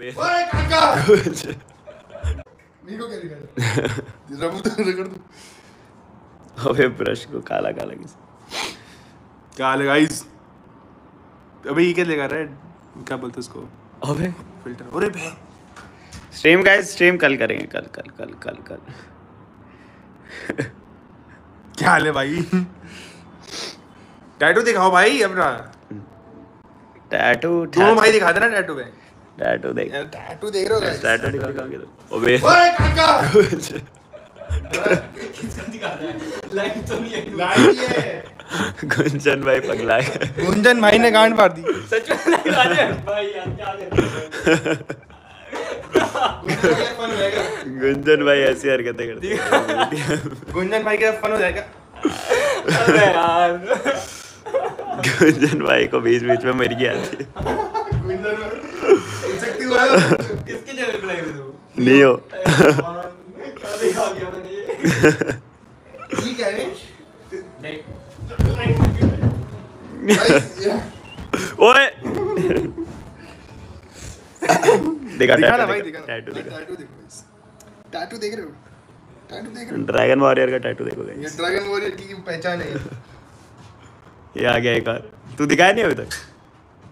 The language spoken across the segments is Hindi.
ओए काका! तो दो। अबे ब्रश को काला काला किस है गाइस अबे ये क्या लगा रेड क्या बोलते उसको? अबे। फ़िल्टर अरे बे स्ट्रीम गाइस स्ट्रीम कल करेंगे कल कल कल कल कल। क्या हाल है भाई? टैटू दिखाओ भाई अपना। टैटू दोनों भाई दिखा देना टैटू पे टैटू देख। टैटू देख रहे हो? टैटू दिखा दिखा के दो। अबे ओए काका! है गुंजन भाई पगला है। गुंजन भाई ने गांड मार दी। फन रहेगा गुंजन भाई ऐसी हरकतें करते हैं। गुंजन भाई का फन हो जाएगा। अरे यार। गुंजन भाई को बीच बीच में मिर्गी आती है है नहीं हो। है ओए! दिखा दिखा टैटू दिखा. टैटू रहे हो? टैटू देख रहे हो? ड्रैगन वॉरियर का टैटू देखो ये ड्रैगन वॉरियर की पहचान है। ये आ गया एक और। तू दिखाया नहीं अभी तक?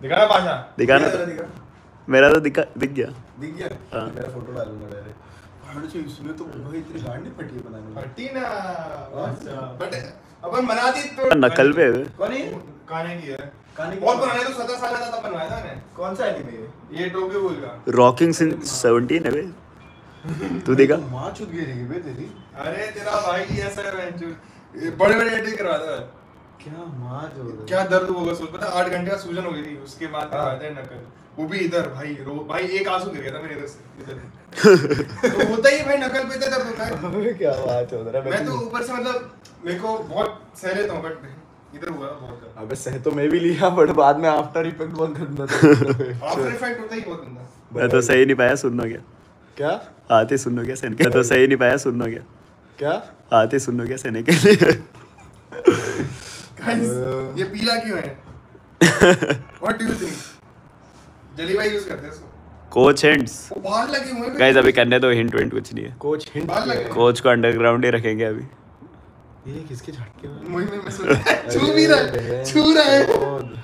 दिखाना पाशा दिखाना दिखा, तो दिखा। मेरा तो दिखा दिख गया। दिख गया? हाँ। मेरा फ़ोटो डालूँगा डायरेक्ट भाड़ से इसमें तो भाई इतनी गांड नहीं फटी है बनाने में फटी ना बट अपन बना दी तो नकल पे है कौन है काने की है। कहानी बहुत पुराने तो सत्रह साल का तब बनवाया था मैंने कौन सा एनीमे है? ये टोक्यो गूल का रॉकिंग सिंस 17 है बे तू देखा? माँ चुद गई रही बे तेरी। अरे तेरा भाई ऐसा है बड़े बड़े एडिट करवा था क्या माँ जो क्या दर्द होगा सोच पता आठ घंटे का सूजन हो गई थी उसके बाद करवाया नकल वो भी इधर भाई रो भाई एक आँसू गिर गया था मेरे इधर से इधर। तो होता ही है भाई नकल पे दर्द होता है। क्या बात हो रहा है मैं तो ऊपर से मतलब मेरे को बहुत सह लेता हूँ बट इधर हुआ बहुत अबे सह तो मैं भी लिया बट बाद में आफ्टर इफ़ेक्ट बहुत गंदा था। आफ्टर इफ़ेक्ट होता ही बहुत गंदा। मैं तो सही नहीं पाया सुनना क्या? क्या? आते सुनो क्या सहने के? तो सही नहीं पाया सुनना क्या? क्या? आते सुनो क्या सहने के लिए? Guys, ये पीला क्यों है? व्हाट डू यू थिंक जली भाई यूज़ करते हैं इसको। कोच वो बाहर लगे हुए हैं। गाइस अभी करने दो हिंट विंट कुछ नहीं है। कोच हिंट बाल लगे। कोच को अंडरग्राउंड ही रखेंगे अभी। ये किसके झटके में मुझे में मैं छू भी रहा है। छू रहा है।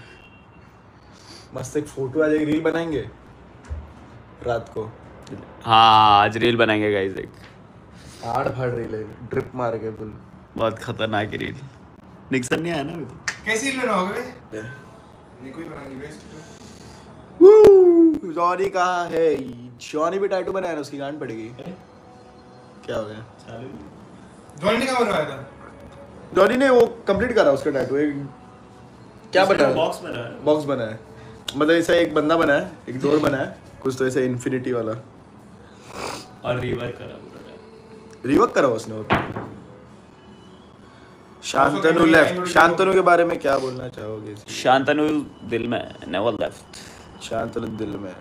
मस्त एक फ़ोटो आज एक रील बनाएँगे? रात को। हाँ आज रील बनाएँगे गाइस एक। आड़ फाड़ रील है। ड्रिप मार के फुल बहुत खतरनाक रील निक्सन नहीं आया ना अभी कैसी रील बनाओगे बे नहीं कोई बनानी बेस्ट जॉनी कहाँ है जॉनी भी टैटू बनाया ना उसकी गांड पड़ेगी क्या हो गया जॉनी ने क्या बनवाया था जॉनी ने वो कंप्लीट करा उसका टैटू एक क्या बना बॉक्स रहा बॉक्स बना है मतलब ऐसा एक बंदा बना है एक डोर बना है कुछ तो ऐसा इन्फिनिटी वाला और रिवर्क करा पूरा रिवर्क करा उसने वो शांतनु लेफ़्ट शांतनु के बारे में क्या बोलना चाहोगे शांतनु दिल में नेवर लेफ़्ट शांतनु दिल में।